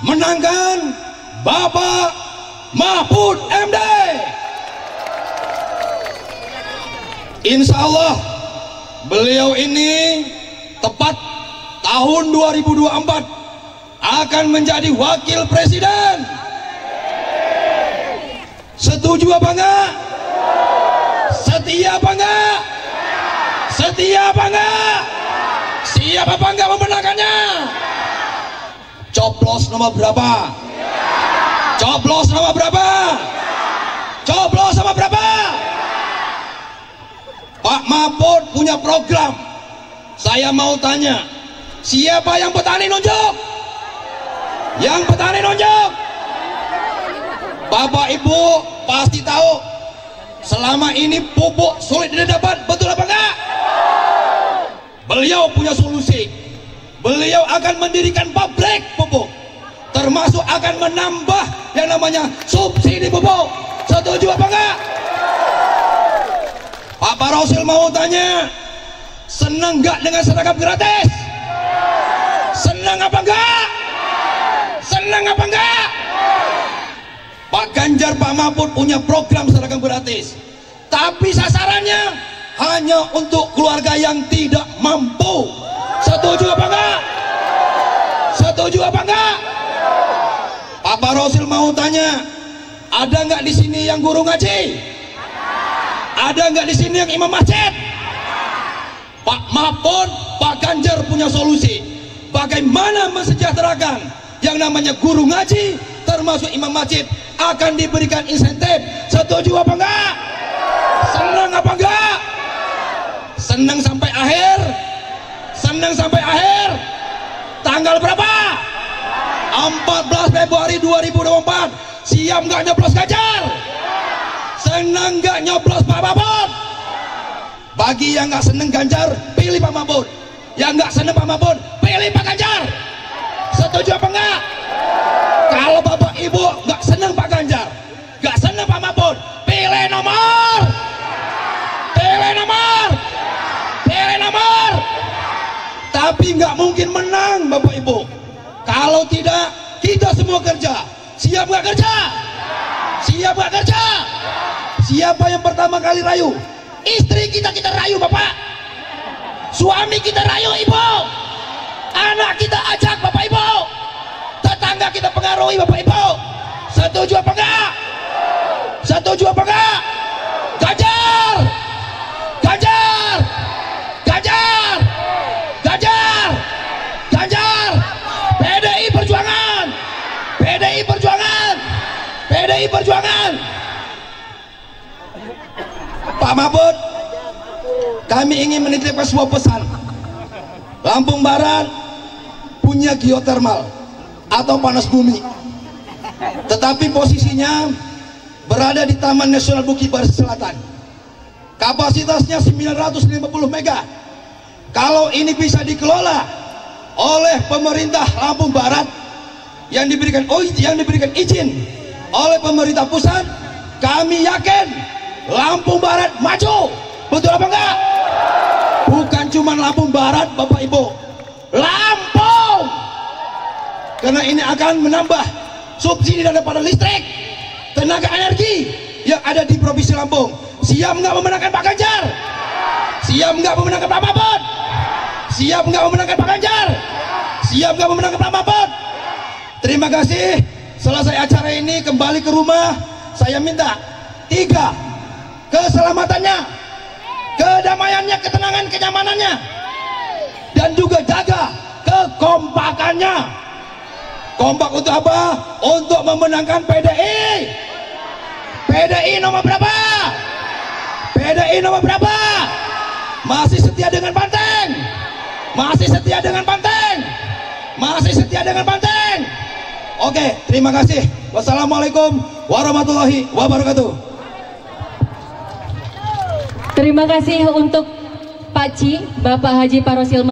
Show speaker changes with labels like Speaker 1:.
Speaker 1: menangkan Bapak Mahfud MD. Insya Allah beliau ini tepat tahun 2024 akan menjadi wakil presiden. Setuju apa enggak? Setia apa enggak? Setia apa enggak? Siap apa enggak? Coplos nomor berapa? Coplos nomor berapa? Coplos nomor berapa? Pak Mahfud punya program. Saya mau tanya, siapa yang petani nunjuk? Yang petani nunjuk? Bapak Ibu pasti tahu selama ini pupuk sulit didapat, betul apa enggak? Beliau punya solusi. Beliau akan mendirikan akan menambah yang namanya subsidi pupuk. Setuju apa enggak? Pak Barosil mau tanya, senang enggak dengan seragam gratis? Senang apa enggak? Senang apa enggak? Pak Ganjar, Pak Mahfud punya program seragam gratis. Tapi sasarannya hanya untuk keluarga yang tidak mampu. Setuju apa enggak? Setuju apa enggak? Pak Barosil mau tanya, ada enggak di sini yang guru ngaji? Ada nggak di sini yang imam masjid? Pak Mahfud, Pak Ganjar punya solusi. Bagaimana mensejahterakan yang namanya guru ngaji, termasuk imam masjid akan diberikan insentif. Setuju apa enggak? Senang apa enggak? Senang sampai akhir? Senang sampai akhir? Tanggal berapa? 14 Februari 2024. Siap nggak nyoblos Ganjar? senang nggak nyoblos Pak Mahfud? Bagi yang nggak seneng Ganjar pilih Pak Mahfud. Yang nggak seneng Pak Mahfud pilih Pak Ganjar. Setuju apa enggak? Kalau Bapak Ibu nggak seneng Pak Ganjar nggak seneng Pak Mahfud pilih nomor. Pilih nomor. Pilih nomor. Tapi nggak mungkin menang Bapak Ibu kalau tidak kita semua kerja siap nggak kerja siap nggak kerja Siapa yang pertama kali rayu? Istri kita kita rayu Bapak. Suami kita rayu Ibu. Anak kita ajak Bapak Ibu. Tetangga kita pengaruhi Bapak Ibu. Setuju apa enggak? Setuju apa enggak? Ganjar! Ganjar! Ganjar! Ganjar! Ganjar! PDI Perjuangan! PDI Perjuangan! PDI Perjuangan! Pak Mahfud, kami ingin menitipkan sebuah pesan. Lampung Barat punya geotermal atau panas bumi. Tetapi posisinya berada di Taman Nasional Bukit Baris Selatan. Kapasitasnya 950 mega. Kalau ini bisa dikelola oleh pemerintah Lampung Barat yang diberikan oh, yang diberikan izin oleh pemerintah pusat, kami yakin Lampung Barat maju. Betul apa enggak? Bukan cuma Lampung Barat Bapak Ibu. Lampung! Karena ini akan menambah subsidi daripada listrik tenaga energi yang ada di Provinsi Lampung. Siap nggak memenangkan Pak Ganjar? Siap nggak memenangkan Pak Mahfud? Siap nggak memenangkan Pak Ganjar? Siap nggak memenangkan Pak Mahfud? Terima kasih. Selesai acara ini kembali ke rumah. Saya minta tiga keselamatannya, kedamaiannya, ketenangan, kenyamanannya, dan juga jaga kekompakannya. Kompak untuk apa? Untuk memenangkan PDI. PDI nomor berapa? PDI nomor berapa? Masih setia dengan Banteng? Masih setia dengan Banteng? Masih setia dengan Banteng? Oke, terima kasih. Wassalamualaikum warahmatullahi wabarakatuh.
Speaker 2: Terima kasih untuk Pak Ci, Bapak Haji Parosil